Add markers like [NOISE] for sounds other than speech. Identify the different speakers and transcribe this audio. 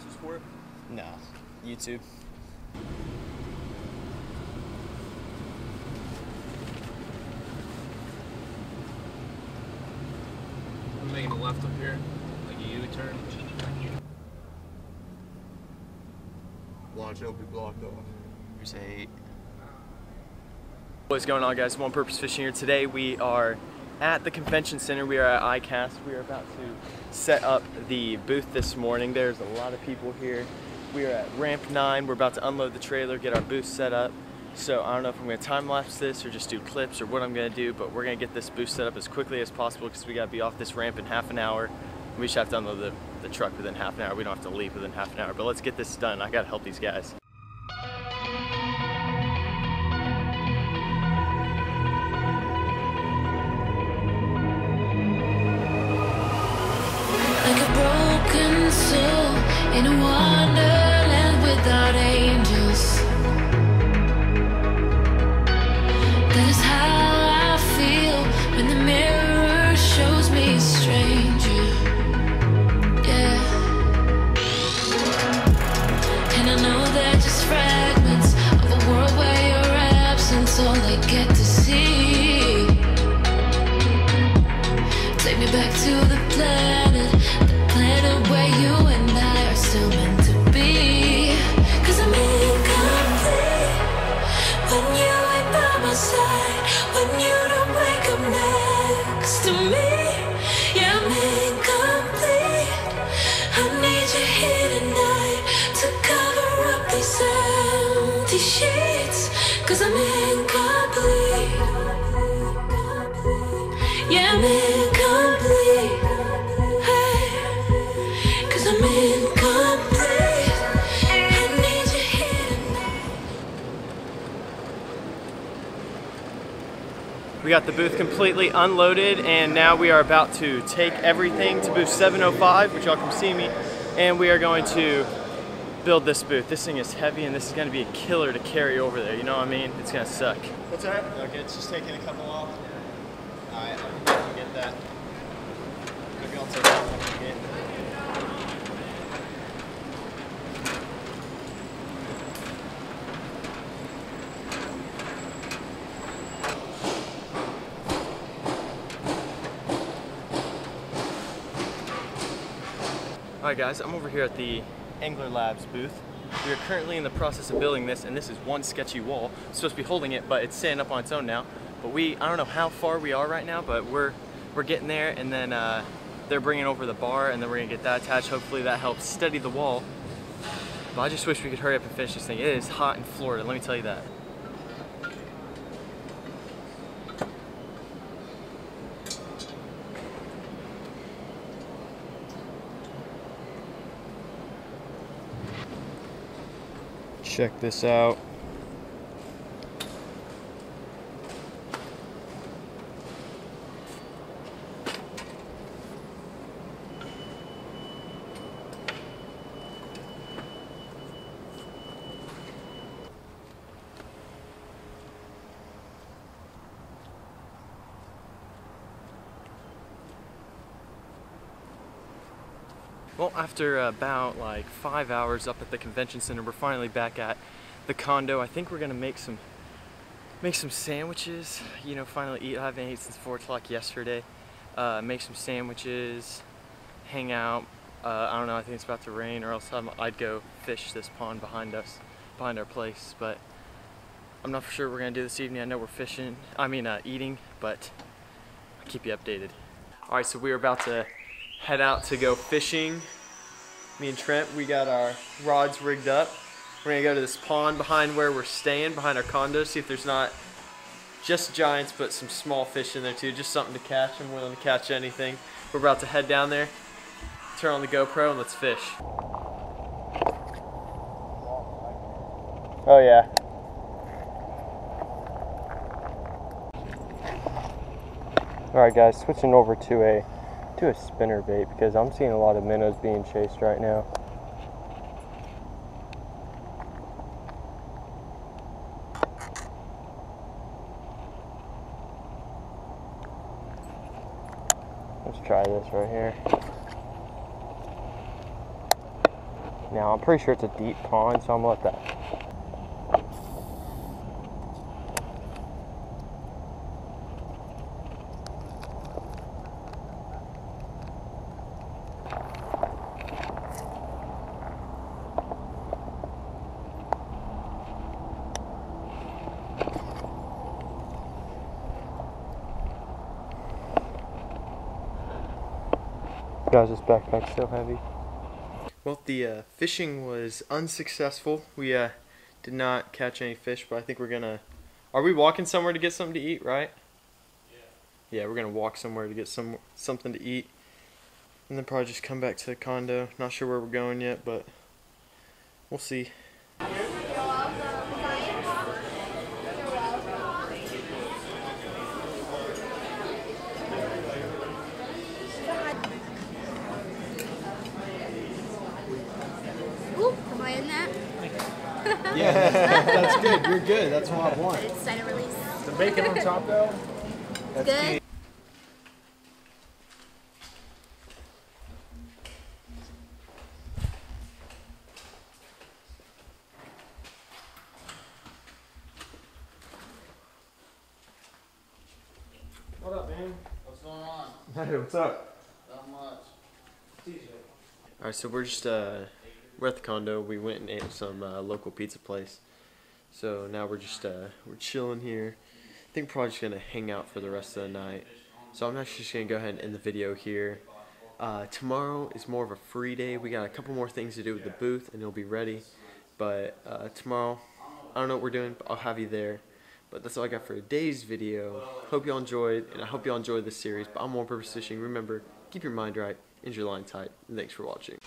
Speaker 1: classes for it?
Speaker 2: No, YouTube.
Speaker 1: I'm making a left up here, like a U-turn. Watch, it'll be blocked off.
Speaker 2: Here's eight.
Speaker 3: What's going on guys? One Purpose Fishing here. Today we are at the convention center. We are at ICAST. We are about to set up the booth this morning. There's a lot of people here. We are at ramp nine. We're about to unload the trailer, get our booth set up. So I don't know if I'm gonna time lapse this or just do clips or what I'm gonna do, but we're gonna get this booth set up as quickly as possible because we gotta be off this ramp in half an hour. We just have to unload the, the truck within half an hour. We don't have to leave within half an hour, but let's get this done. I gotta help these guys.
Speaker 4: In a wonderland without angels. That is how I feel when the mirror shows me a stranger. Yeah. And I know they're just fragments of a world where your absence all get to see. Take me back to the planet, the planet where you sheets. Cause I'm incomplete. Yeah, I'm incomplete. Hey, cause I'm incomplete.
Speaker 3: We got the booth completely unloaded and now we are about to take everything to booth 705, which y'all can see me, and we are going to build this booth. This thing is heavy and this is gonna be a killer to carry over there, you know what I mean? It's gonna suck.
Speaker 2: What's that? Okay, it's just taking a couple off. Alright, I can get that. Maybe I'll take that one again.
Speaker 3: Alright guys, I'm over here at the ANGLR Labs booth. We are currently in the process of building this and this is one sketchy wall. Supposed to be holding it, but it's standing up on its own now. But we, I don't know how far we are right now, but we're we're getting there and then uh, they're bringing over the bar and then we're gonna get that attached. Hopefully that helps steady the wall. But I just wish we could hurry up and finish this thing. It is hot in Florida, let me tell you that. Check this out. Well, after about like five hours up at the convention center, we're finally back at the condo. I think we're gonna make some make some sandwiches. You know, finally eat. I haven't eaten since four o'clock yesterday. Uh, make some sandwiches, hang out. Uh, I don't know. I think it's about to rain, or else I'm, I'd go fish this pond behind us, behind our place. But I'm not for sure we're gonna do this evening. I know we're fishing. I mean, uh, eating, but I'll keep you updated. All right, so we're about to head out to go fishing. Me and Trent, we got our rods rigged up. We're gonna go to this pond behind where we're staying, behind our condo, see if there's not just giants, but some small fish in there too. Just something to catch. I'm willing to catch anything. We're about to head down there, turn on the GoPro, and let's fish. Oh yeah. All right, guys, switching over to a to a spinner bait because I'm seeing a lot of minnows being chased right now. Let's try this right here. Now I'm pretty sure it's a deep pond, so I'm gonna let that. Guys, this backpack's so heavy. Well, the uh, fishing was unsuccessful. We uh, did not catch any fish, but I think we're gonna. Are we walking somewhere to get something to eat, right? Yeah. Yeah, we're gonna walk somewhere to get some something to eat, and then probably just come back to the condo. Not sure where we're going yet, but we'll see.
Speaker 5: Ooh, am I in that?
Speaker 2: Yeah, [LAUGHS] that's good. You're good. That's what I want.
Speaker 5: It's sign a release.
Speaker 1: The bacon on top though.
Speaker 5: That's Good.
Speaker 1: What up, man?
Speaker 6: What's going on?
Speaker 3: Hey, what's up?
Speaker 6: Not much.
Speaker 3: All right, so we're just uh, we're at the condo. We went and ate some uh, local pizza place. So now we're just uh, we're chilling here. I think probably just gonna hang out for the rest of the night. So I'm actually just gonna go ahead and end the video here. Uh, tomorrow is more of a free day. We got a couple more things to do with the booth, and it'll be ready. But uh, tomorrow, I don't know what we're doing, but I'll have you there. But that's all I got for today's video. Hope y'all enjoyed, and I hope y'all enjoyed this series. But I'm One Purpose Fishing. Remember, keep your mind right, and your line tight. And thanks for watching.